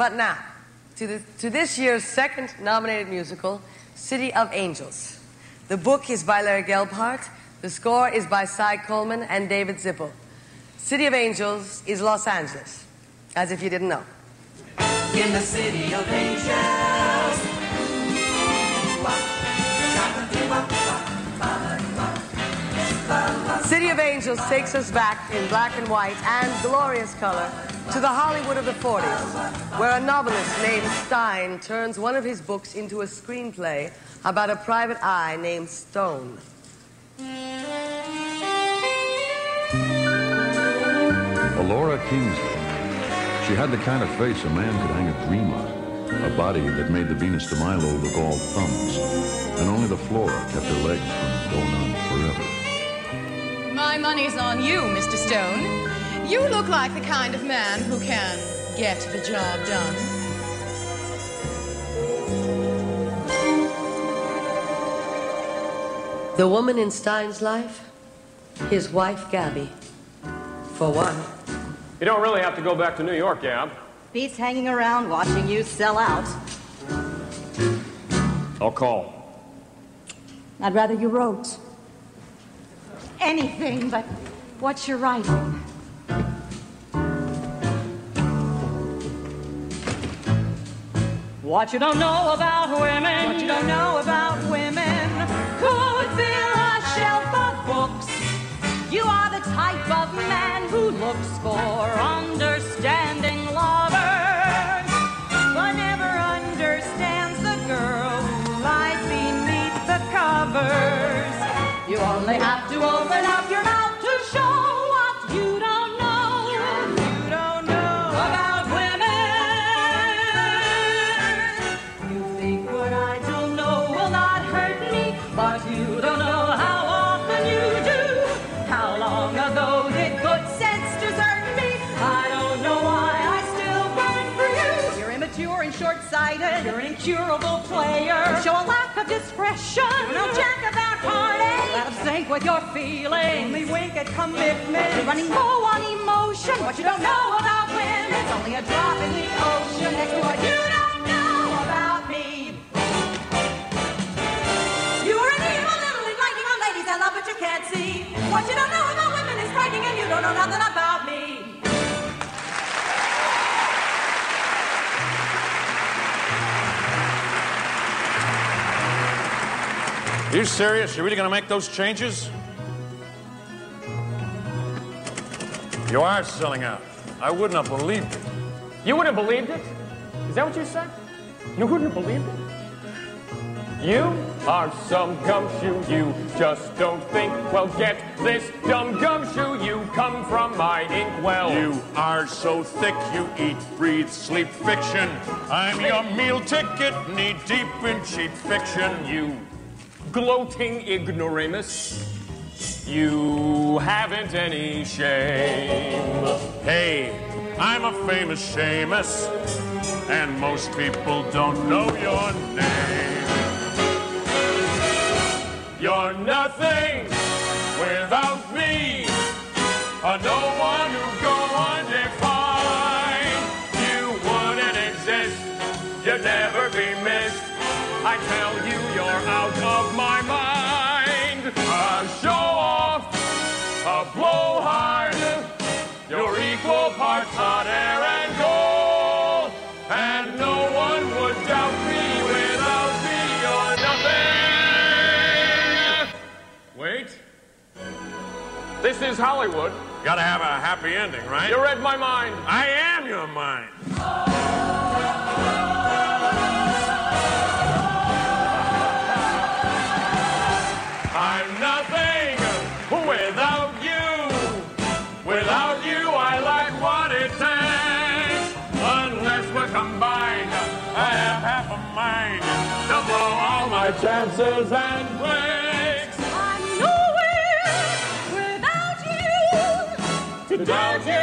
But now, to, the, to this year's second nominated musical, City of Angels. The book is by Larry Gelbart. The score is by Cy Coleman and David Zippel. City of Angels is Los Angeles, as if you didn't know. In the City of Angels. City of Angels takes us back in black and white and glorious color to the Hollywood of the 40s, where a novelist named Stine turns one of his books into a screenplay about a private eye named Stone. Alaura Kingsley. She had the kind of face a man could hang a dream on. A body that made the Venus de Milo look all thumbs. And only the flora kept her legs from going on forever. My money's on you, Mr. Stone. You look like the kind of man who can get the job done. The woman in Stine's life? His wife, Gabby. For one. You don't really have to go back to New York, Gab. Beats hanging around watching you sell out. I'll call. I'd rather you wrote. Anything but what you're writing. What you don't know about women, what you don't know about women, could fill a shelf of books. You are the type of man who looks for understanding lovers, but never understands the girl who lies beneath the covers. You only have to open up your and. You're an incurable player. You show a lack of discretion. You know jack about heartache. Let 'em sink with your feelings. Only wink at commitment. You're running low on emotion. What you don't know about women. It's only a drop in the ocean next to what you don't know about me. You are an evil little enlightening on ladies I love, but you can't see. What you don't know about women is frightening, and you don't know nothing about me. You serious? You really gonna make those changes? You are selling out. I wouldn't have believed it. You wouldn't have believed it? Is that what you said? You wouldn't have believed it? You are some gumshoe, you just don't think. Well, get this dumb gumshoe, you come from my inkwell. You are so thick, you eat, breathe, sleep fiction. I'm your meal ticket, knee deep in cheap fiction. You gloating ignoramus. You haven't any shame. Hey, I'm a famous Seamus, and most people don't know your name. You're nothing I tell you, you're out of my mind. A show off, a blowhard. You're equal parts hot air and gold. And no one would doubt me without me. You're nothing. Wait. This is Hollywood. Gotta have a happy ending, right? You read my mind. I am your mind. Chances and breaks. I'm nowhere without you. To doubt you